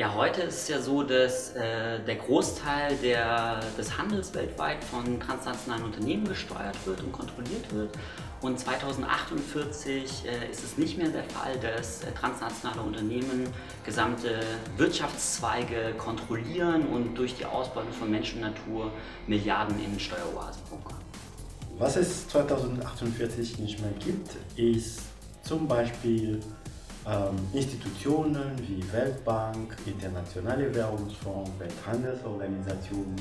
Ja, heute ist es ja so, dass äh, der Großteil der, des Handels weltweit von transnationalen Unternehmen gesteuert wird und kontrolliert wird. Und 2048 äh, ist es nicht mehr der Fall, dass äh, transnationale Unternehmen gesamte Wirtschaftszweige kontrollieren und durch die Ausbeutung von Menschen und Natur Milliarden in Steueroasen bunkern. Was es 2048 nicht mehr gibt, ist zum Beispiel Institutionen wie Weltbank, Internationale Währungsfonds, Welthandelsorganisationen,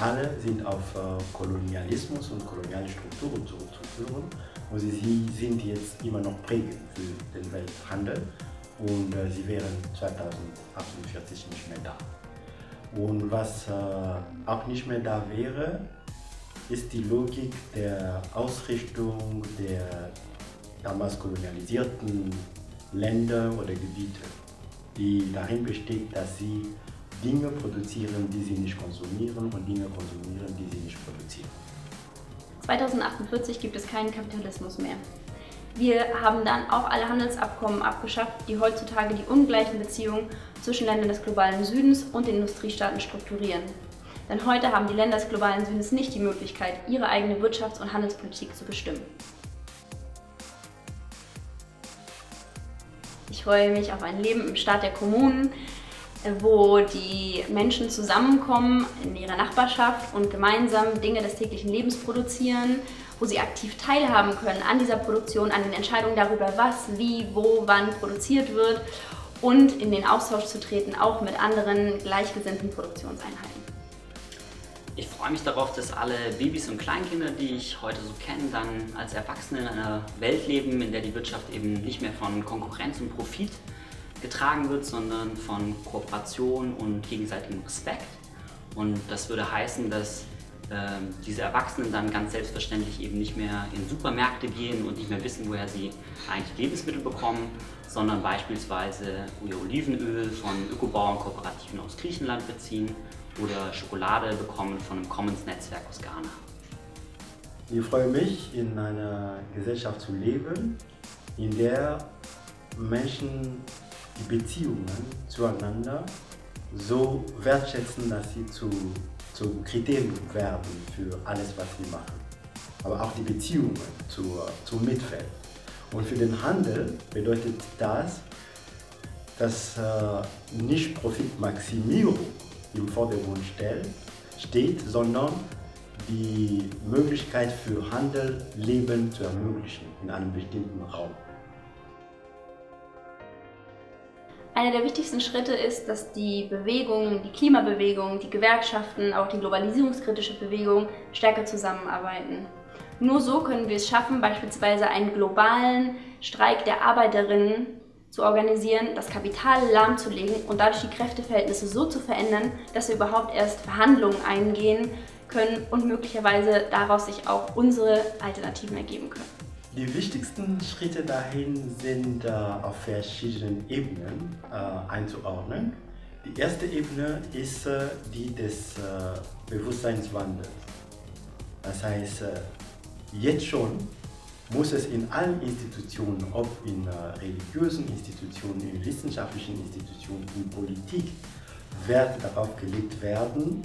alle sind auf äh, Kolonialismus und koloniale Strukturen zurückzuführen und sie sind jetzt immer noch prägend für den Welthandel und äh, sie wären 2048 nicht mehr da. Und was äh, auch nicht mehr da wäre, ist die Logik der Ausrichtung der damals kolonialisierten Länder oder Gebiete, die darin besteht, dass sie Dinge produzieren, die sie nicht konsumieren und Dinge konsumieren, die sie nicht produzieren. 2048 gibt es keinen Kapitalismus mehr. Wir haben dann auch alle Handelsabkommen abgeschafft, die heutzutage die ungleichen Beziehungen zwischen Ländern des globalen Südens und den Industriestaaten strukturieren. Denn heute haben die Länder des globalen Südens nicht die Möglichkeit, ihre eigene Wirtschafts- und Handelspolitik zu bestimmen. Ich freue mich auf ein Leben im Staat der Kommunen, wo die Menschen zusammenkommen in ihrer Nachbarschaft und gemeinsam Dinge des täglichen Lebens produzieren, wo sie aktiv teilhaben können an dieser Produktion, an den Entscheidungen darüber, was, wie, wo, wann produziert wird und in den Austausch zu treten, auch mit anderen gleichgesinnten Produktionseinheiten. Ich freue mich darauf, dass alle Babys und Kleinkinder, die ich heute so kenne, dann als Erwachsene in einer Welt leben, in der die Wirtschaft eben nicht mehr von Konkurrenz und Profit getragen wird, sondern von Kooperation und gegenseitigem Respekt. Und das würde heißen, dass äh, diese Erwachsenen dann ganz selbstverständlich eben nicht mehr in Supermärkte gehen und nicht mehr wissen, woher sie eigentlich Lebensmittel bekommen, sondern beispielsweise ihr Olivenöl von Ökobauernkooperativen aus Griechenland beziehen oder Schokolade bekommen von einem Commons-Netzwerk aus Ghana. Ich freue mich, in einer Gesellschaft zu leben, in der Menschen die Beziehungen zueinander so wertschätzen, dass sie zu, zu Kriterien werden für alles, was sie machen. Aber auch die Beziehungen zu, zum Mitfeld. Und für den Handel bedeutet das, dass äh, nicht Profitmaximierung im Vordergrund steht, sondern die Möglichkeit für Handel, Leben zu ermöglichen in einem bestimmten Raum. Einer der wichtigsten Schritte ist, dass die Bewegung, die Klimabewegung, die Gewerkschaften, auch die globalisierungskritische Bewegung stärker zusammenarbeiten. Nur so können wir es schaffen, beispielsweise einen globalen Streik der Arbeiterinnen zu organisieren, das Kapital lahmzulegen und dadurch die Kräfteverhältnisse so zu verändern, dass wir überhaupt erst Verhandlungen eingehen können und möglicherweise daraus sich auch unsere Alternativen ergeben können. Die wichtigsten Schritte dahin sind äh, auf verschiedenen Ebenen äh, einzuordnen. Die erste Ebene ist äh, die des Bewusstseinswandels. Das heißt, jetzt schon muss es in allen Institutionen, ob in äh, religiösen Institutionen, in wissenschaftlichen Institutionen, in Politik, Wert darauf gelegt werden,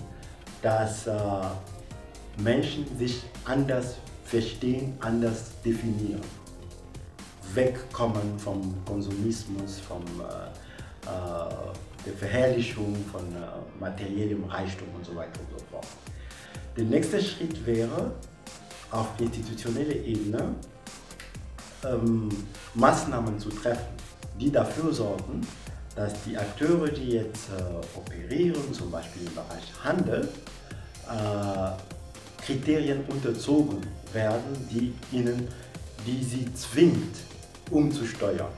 dass äh, Menschen sich anders verstehen, anders definieren. Wegkommen vom Konsumismus, von äh, äh, der Verherrlichung von äh, materiellem Reichtum und so weiter und so fort. Der nächste Schritt wäre, auf institutioneller Ebene ähm, Maßnahmen zu treffen, die dafür sorgen, dass die Akteure, die jetzt äh, operieren, zum Beispiel im Bereich Handel, äh, Kriterien unterzogen werden, die, ihnen, die sie zwingt, umzusteuern.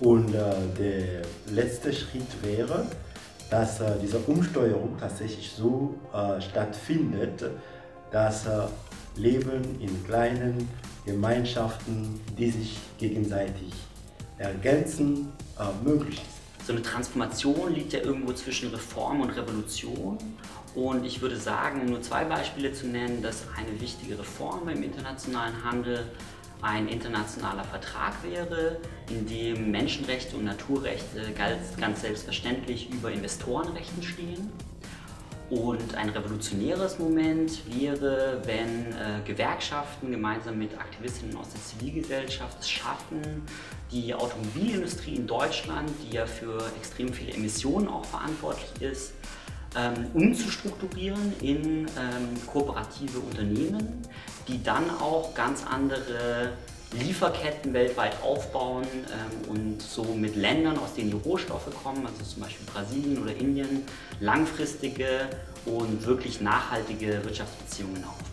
Und äh, der letzte Schritt wäre, dass äh, diese Umsteuerung tatsächlich so äh, stattfindet, dass äh, Leben in kleinen Gemeinschaften, die sich gegenseitig ergänzen, äh, möglich ist. So eine Transformation liegt ja irgendwo zwischen Reform und Revolution. Und ich würde sagen, um nur zwei Beispiele zu nennen, dass eine wichtige Reform im internationalen Handel ein internationaler Vertrag wäre, in dem Menschenrechte und Naturrechte ganz, ganz selbstverständlich über Investorenrechten stehen. Und ein revolutionäres Moment wäre, wenn äh, Gewerkschaften gemeinsam mit Aktivistinnen aus der Zivilgesellschaft es schaffen, die Automobilindustrie in Deutschland, die ja für extrem viele Emissionen auch verantwortlich ist, ähm, umzustrukturieren in ähm, kooperative Unternehmen, die dann auch ganz andere Lieferketten weltweit aufbauen ähm, und so mit Ländern, aus denen die Rohstoffe kommen, also zum Beispiel Brasilien oder Indien, langfristige und wirklich nachhaltige Wirtschaftsbeziehungen aufbauen.